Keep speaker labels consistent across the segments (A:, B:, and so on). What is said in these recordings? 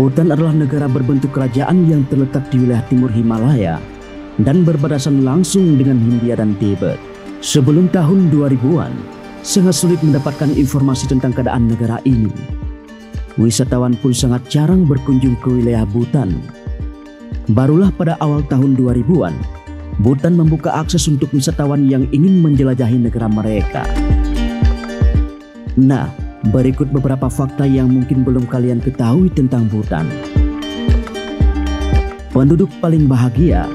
A: Bhutan adalah negara berbentuk kerajaan yang terletak di wilayah timur Himalaya dan berbatasan langsung dengan Hindia dan Tibet. Sebelum tahun 2000-an, sangat sulit mendapatkan informasi tentang keadaan negara ini. Wisatawan pun sangat jarang berkunjung ke wilayah Bhutan. Barulah pada awal tahun 2000-an, Bhutan membuka akses untuk wisatawan yang ingin menjelajahi negara mereka. Nah, Berikut beberapa fakta yang mungkin belum kalian ketahui tentang Bhutan. Penduduk paling bahagia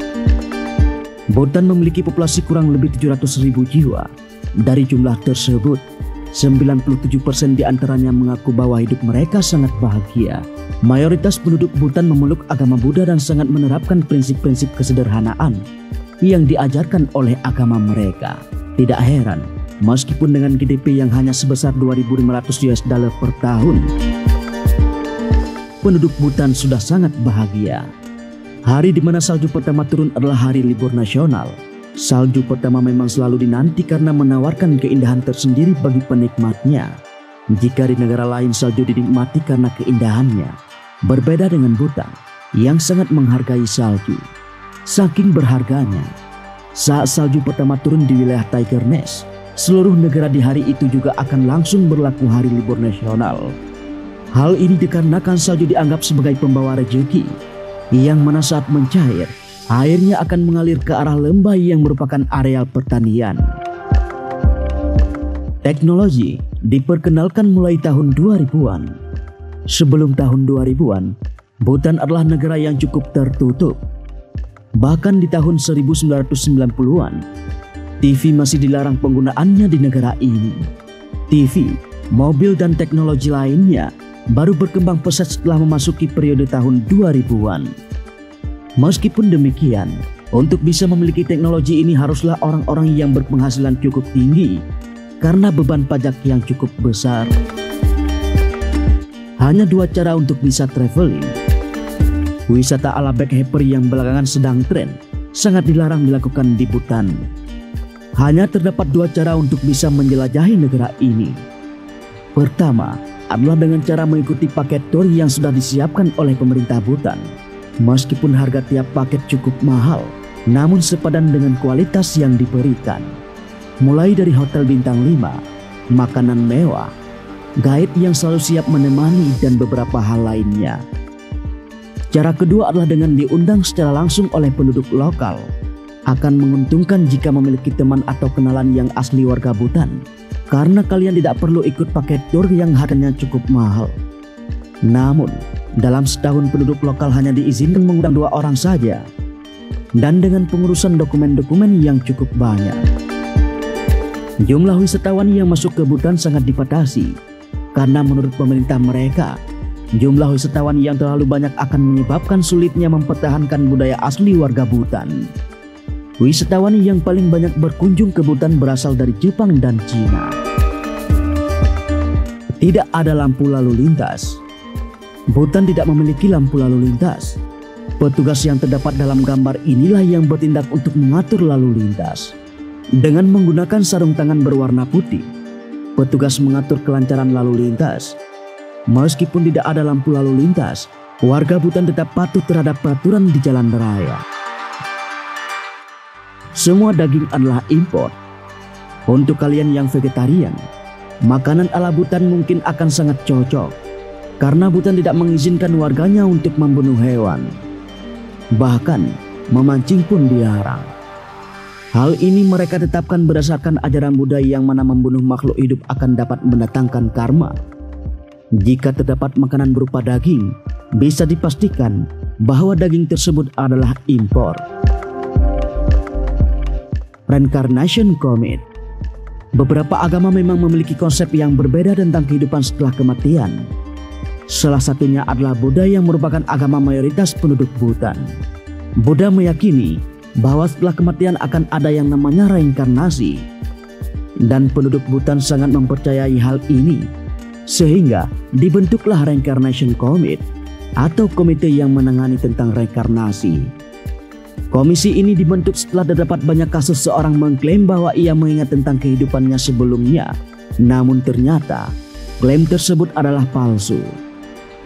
A: Bhutan memiliki populasi kurang lebih 700 ribu jiwa. Dari jumlah tersebut, 97% di antaranya mengaku bahwa hidup mereka sangat bahagia. Mayoritas penduduk Bhutan memeluk agama Buddha dan sangat menerapkan prinsip-prinsip kesederhanaan yang diajarkan oleh agama mereka. Tidak heran, Meskipun dengan GDP yang hanya sebesar 2.500 US dollar per tahun, penduduk Bhutan sudah sangat bahagia. Hari di mana salju pertama turun adalah hari libur nasional. Salju pertama memang selalu dinanti karena menawarkan keindahan tersendiri bagi penikmatnya. Jika di negara lain salju dinikmati karena keindahannya, berbeda dengan Bhutan yang sangat menghargai salju. Saking berharganya, saat salju pertama turun di wilayah Tiger Nest, seluruh negara di hari itu juga akan langsung berlaku hari libur nasional. Hal ini dikarenakan salju dianggap sebagai pembawa rejeki, yang mana saat mencair, airnya akan mengalir ke arah lembah yang merupakan areal pertanian. Teknologi diperkenalkan mulai tahun 2000-an. Sebelum tahun 2000-an, Bhutan adalah negara yang cukup tertutup. Bahkan di tahun 1990-an, TV masih dilarang penggunaannya di negara ini. TV, mobil dan teknologi lainnya baru berkembang pesat setelah memasuki periode tahun 2000-an. Meskipun demikian, untuk bisa memiliki teknologi ini haruslah orang-orang yang berpenghasilan cukup tinggi karena beban pajak yang cukup besar. Hanya dua cara untuk bisa traveling. Wisata ala backpacker yang belakangan sedang tren sangat dilarang dilakukan di Bhutan. Hanya terdapat dua cara untuk bisa menjelajahi negara ini. Pertama adalah dengan cara mengikuti paket tour yang sudah disiapkan oleh pemerintah Bhutan. Meskipun harga tiap paket cukup mahal, namun sepadan dengan kualitas yang diberikan. Mulai dari hotel bintang 5, makanan mewah, guide yang selalu siap menemani dan beberapa hal lainnya. Cara kedua adalah dengan diundang secara langsung oleh penduduk lokal akan menguntungkan jika memiliki teman atau kenalan yang asli warga Butan, karena kalian tidak perlu ikut paket tour yang harganya cukup mahal. Namun, dalam setahun penduduk lokal hanya diizinkan mengundang dua orang saja, dan dengan pengurusan dokumen-dokumen yang cukup banyak. Jumlah wisatawan yang masuk ke Butan sangat dibatasi, karena menurut pemerintah mereka, jumlah wisatawan yang terlalu banyak akan menyebabkan sulitnya mempertahankan budaya asli warga Butan. Wisatawan yang paling banyak berkunjung ke Bhutan berasal dari Jepang dan Cina. Tidak ada lampu lalu lintas. Bhutan tidak memiliki lampu lalu lintas. Petugas yang terdapat dalam gambar inilah yang bertindak untuk mengatur lalu lintas. Dengan menggunakan sarung tangan berwarna putih, petugas mengatur kelancaran lalu lintas. Meskipun tidak ada lampu lalu lintas, warga Bhutan tetap patuh terhadap peraturan di jalan raya. Semua daging adalah impor. Untuk kalian yang vegetarian, makanan ala Butan mungkin akan sangat cocok karena Butan tidak mengizinkan warganya untuk membunuh hewan. Bahkan memancing pun dilarang. Hal ini mereka tetapkan berdasarkan ajaran Buddha yang mana membunuh makhluk hidup akan dapat mendatangkan karma. Jika terdapat makanan berupa daging, bisa dipastikan bahwa daging tersebut adalah impor. Reincarnation Comet. Beberapa agama memang memiliki konsep yang berbeda tentang kehidupan setelah kematian. Salah satunya adalah Buddha yang merupakan agama mayoritas penduduk Bhutan. Buddha meyakini bahwa setelah kematian akan ada yang namanya reinkarnasi. Dan penduduk Bhutan sangat mempercayai hal ini. Sehingga dibentuklah Reincarnation Comet atau komite yang menangani tentang reinkarnasi. Komisi ini dibentuk setelah terdapat banyak kasus seorang mengklaim bahwa ia mengingat tentang kehidupannya sebelumnya. Namun ternyata klaim tersebut adalah palsu.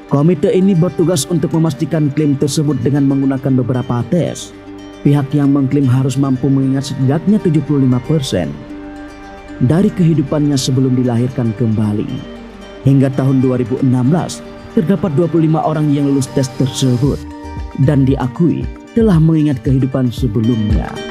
A: Komite ini bertugas untuk memastikan klaim tersebut dengan menggunakan beberapa tes. Pihak yang mengklaim harus mampu mengingat setidaknya 75% dari kehidupannya sebelum dilahirkan kembali. Hingga tahun 2016, terdapat 25 orang yang lulus tes tersebut dan diakui telah mengingat kehidupan sebelumnya.